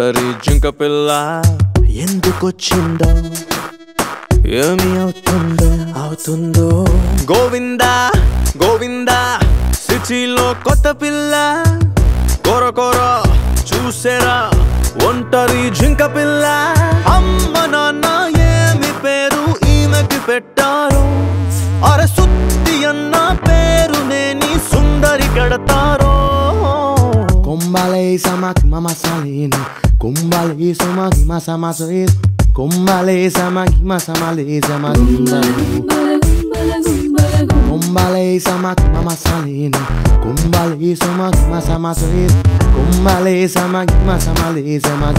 ఒంటరి జింక పిల్ల. ఎందుకొచ్చిందో? ఏమి అవుతుందో? అవుతుందో? గోవిందా గోవిందా సిటీలో కొత్త పిల్ల. కొర కొర చూసేరా ఒంటరి జింక పిల్ల. అమ్మ నాన్న ఏమి పేరు ఈమెకి పెట్టారు. అరే సుత్తి అన్న పేరు నేని సుందరి కడతారో. Kumbale samaki mama salini Kumbale sama gima sama sois Kumbale sama gima sama le sama Kumbale sama gima sama le Kumbale sama gima sama sois Kumbale sama gima sama le sama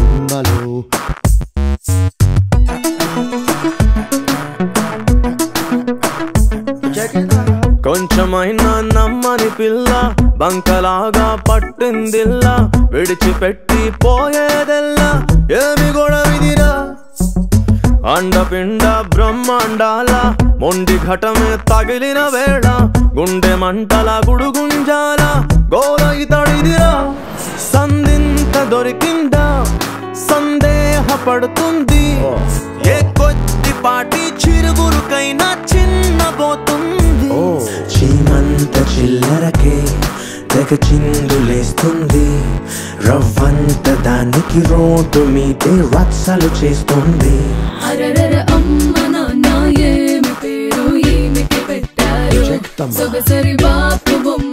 దాని పిల్ల బంకలాగా పట్టిందిల్లా. విడిచిపెట్టి పోయేదెల్లా. ఏమి గొడవిదిరా? అండపిండ బ్రహ్మాండాల. మొండి ఘటమే తగిలిన వేళ. గుండె మంటల గుడుగుంజాల. గోల ఇతడిదిరా సంధింత దొరికింది సందేహపడుతుంది. ఏ కొద్దిపాటి చిరుగురుకైనా చిన్నబోతుంది. చీమంత చిల్లరకే తెగ చిందులేస్తుంది. రవ్వంత దానికి రోడ్డు మీదే రచ్చలు చేస్తుంది. సొగసరి బాపు బొమ్మ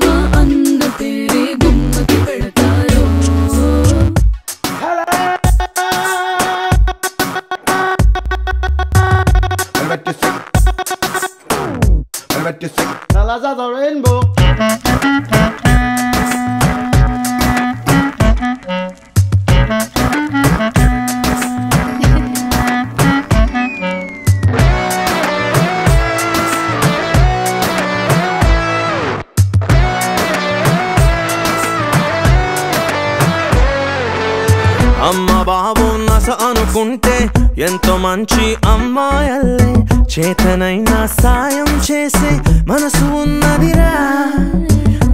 rainbow. అమ్మ బాబు నస అనుకుంటే ఎంతో మంచి అమ్మాయల్లే. చేతనైనా సాయం చేసే మనసు ఉన్నదిరా.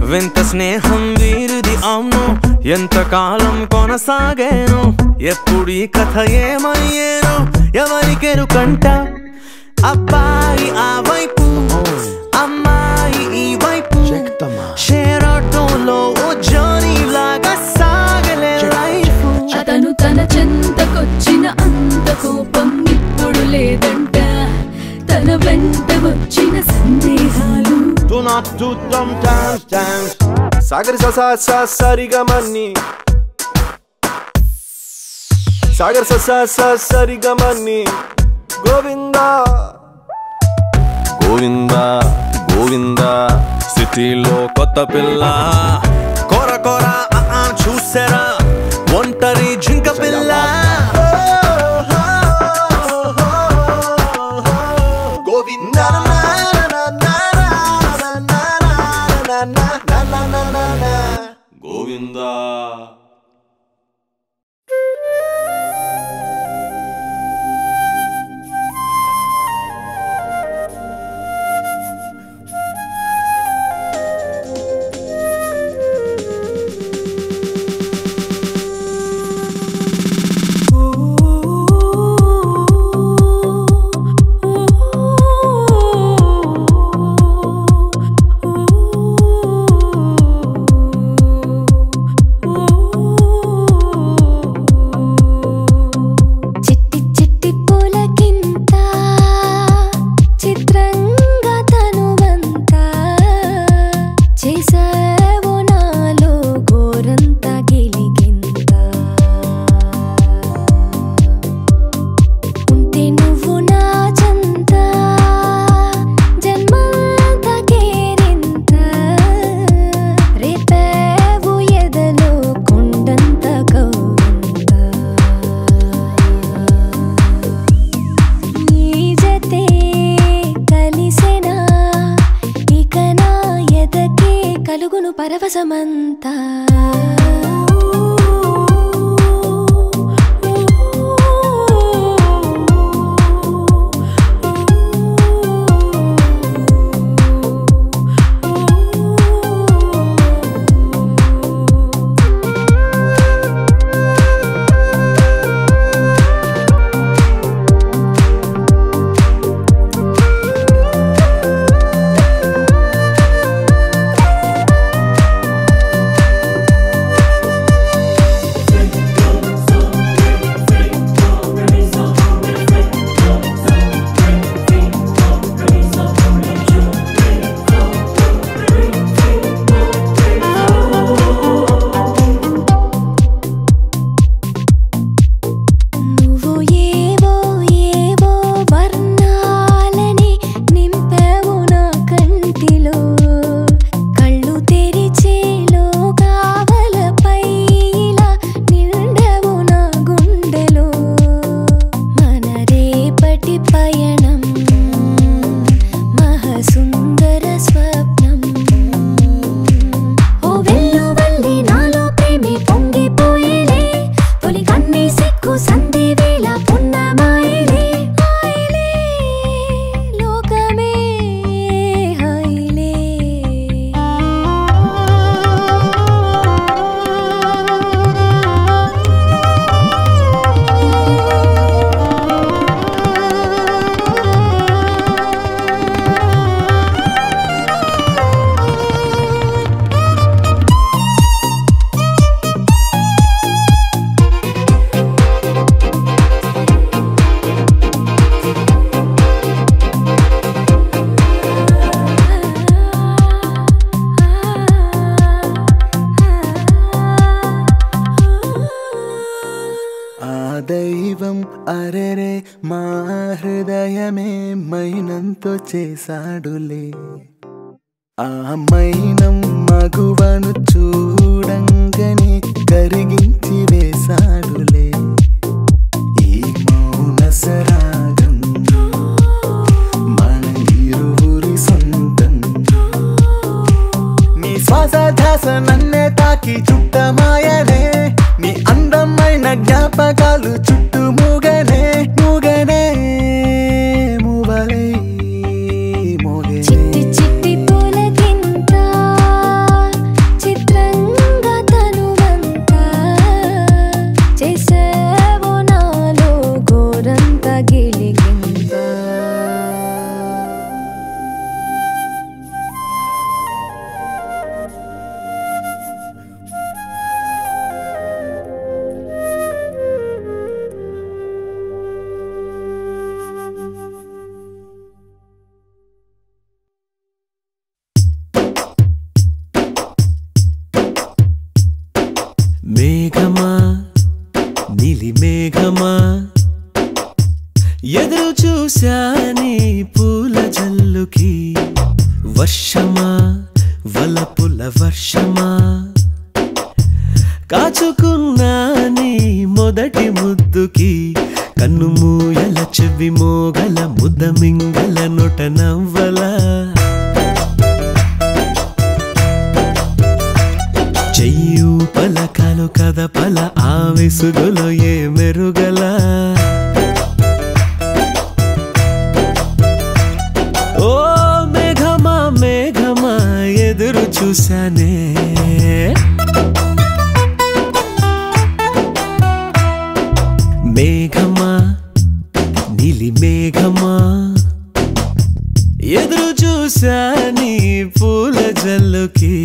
వింత స్నేహం వీరిది అవును ఎంతకాలం కొనసాగాను ఎప్పుడు ఈ కథ ఏమయ్యేనో ఎవరికెరుకంట? అబ్బాయి ఆ వైపు not do dumb dance dance Sagar స స స సరిగమని. సాగర్ స స స సరిగమని. గోవిందా. గోవిందా గోవిందా సిటీలో కొత్త పిల్ల. కొర కొర చూసారా. ఒంటరి చేతితో చేశాడులే. ఆ మైనం మగువను చూడంగని కరిగించి వేశాడులే. ఈ మౌన సరాగం మన ఇరువురి సొంతం. నీ శ్వాసాధ్యాస నన్నే తాకి చుట్టమాయనే నీ అందమైన జ్ఞాపకాలు చుట్టూ పూల జల్లుకి వర్షమా? వలపుల వర్షమా? కాచుకున్నా నీ మొదటి ముద్దుకి కన్ను మూయల చెవి మోగల ముద్ద మింగల నొట నవ్వల. చెయ్యు పలకలు కథ పల ఆవిసుగులో ఏ మేఘమా? నీలి మేఘమా? ఎదురు చూసా నీ పూల జల్లుకి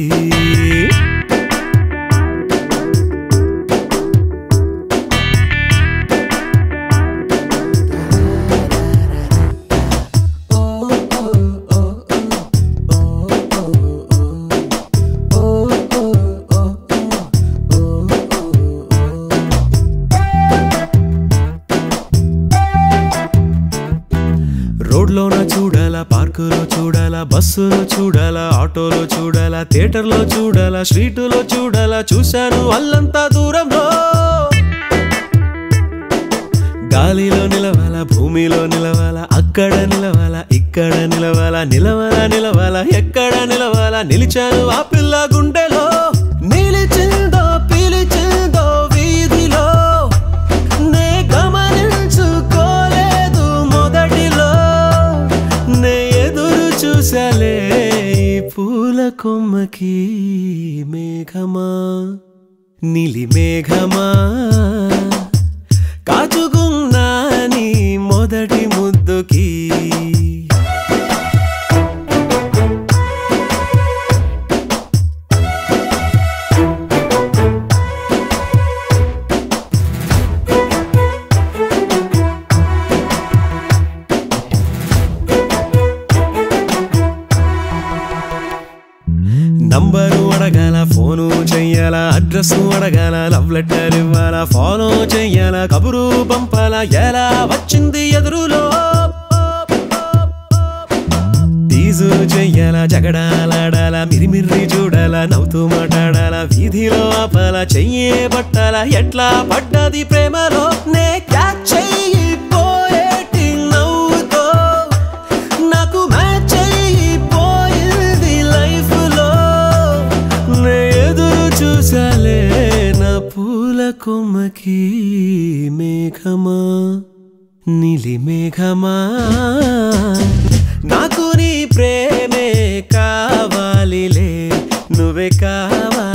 రోడ్లోన చూడాలా పార్కులో చూడాలా బస్సులో చూడాలా ఆటోలో చూడాలా థియేటర్లో చూడాలా స్ట్రీటులో చూడాలా చూశాను అల్లంతా దూరంలో. గాలిలో నిలవాల భూమిలో నిలవాలా అక్కడ నిలవాల ఇక్కడ నిలవాల నిలవాలా నిలవాల ఎక్కడ నిలవాల నిలిచాను ఆ పిల్ల గుండెలో. కొమ్మకి మేఘమా నీలి నంబరు అడగాల ఫోను చెయ్యాల అడ్రస్ అడగాల లవ్ లెటర్ ఇవ్వాల ఫాలో చెయ్యాల కబురు పంపాల ఎలా వచ్చింది ఎదురులో? టీజు చెయ్యాల జగడాలాడాల మిరిమిర్రి చూడాల నవ్వుతూ మాట్లాడాల వీధిలో ఆపాల చెయ్యే పట్టాల ఎట్లా పడ్డది ప్రేమలో? నే క్యాచ్ చెయ్యి. కొమ్మకి మేఘమా నిలి మేఘమా. నాకు నీ ప్రేమే కావాలిలే నువ్వే కావాలి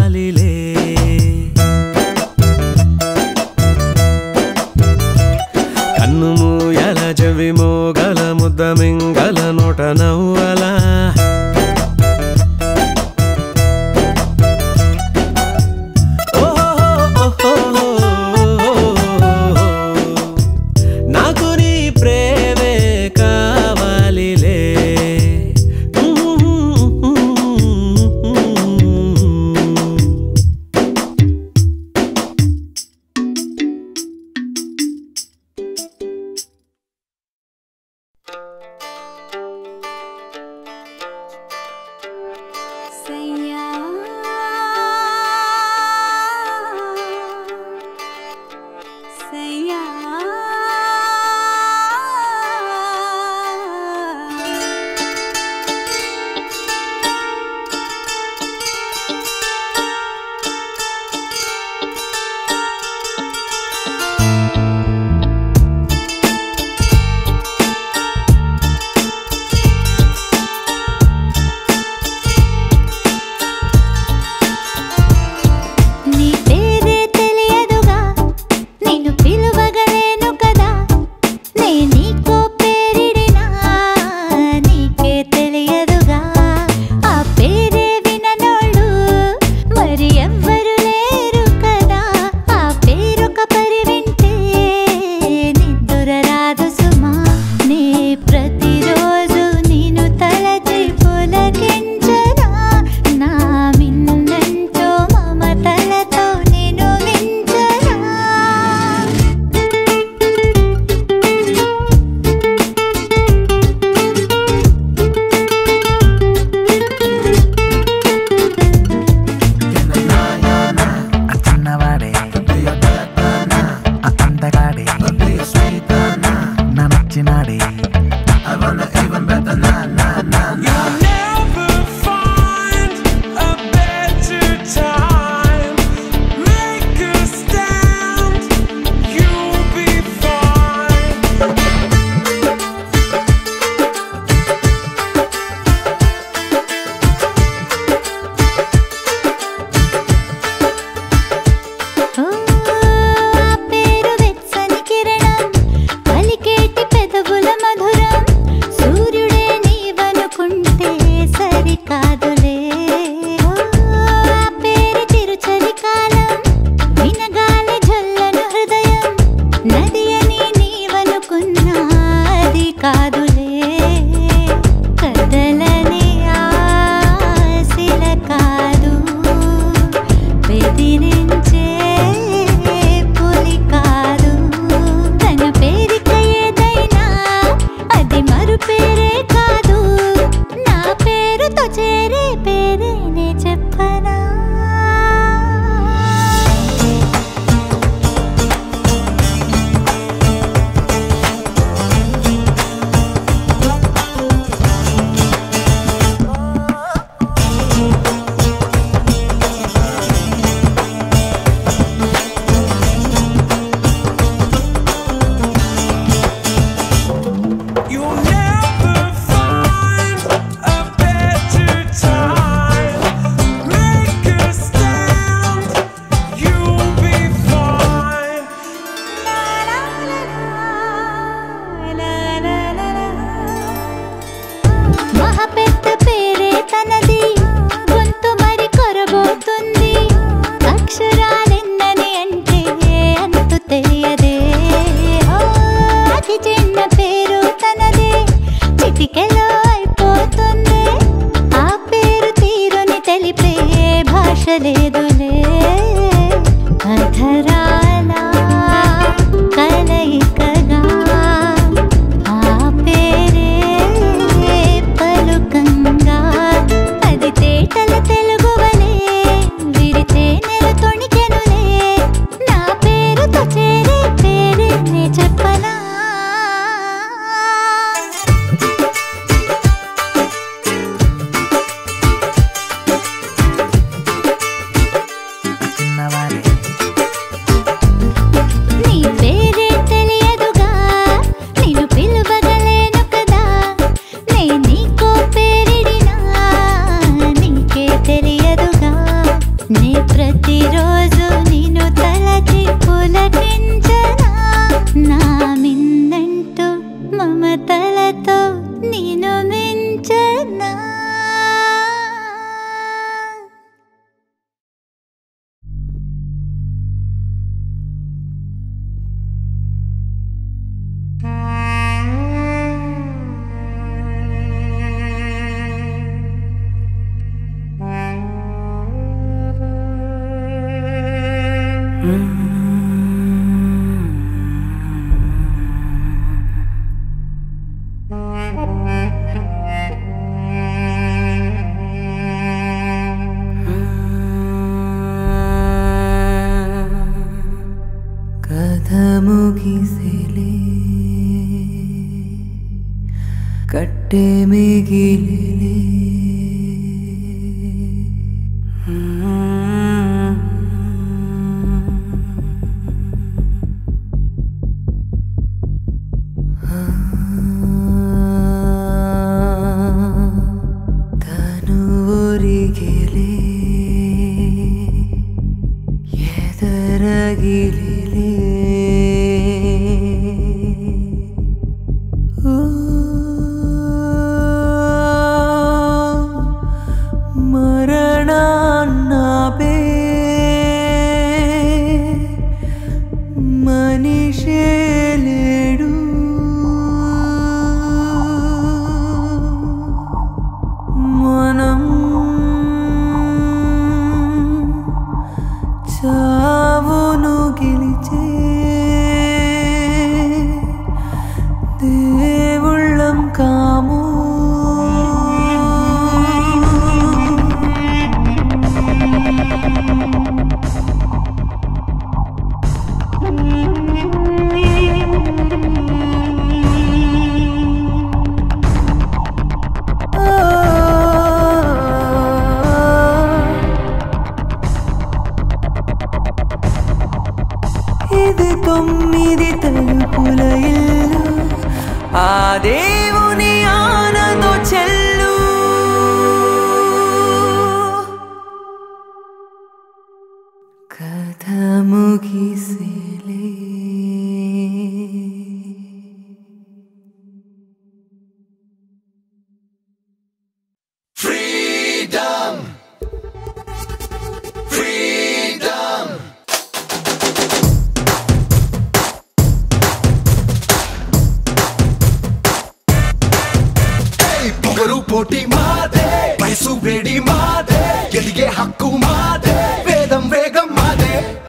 seguir.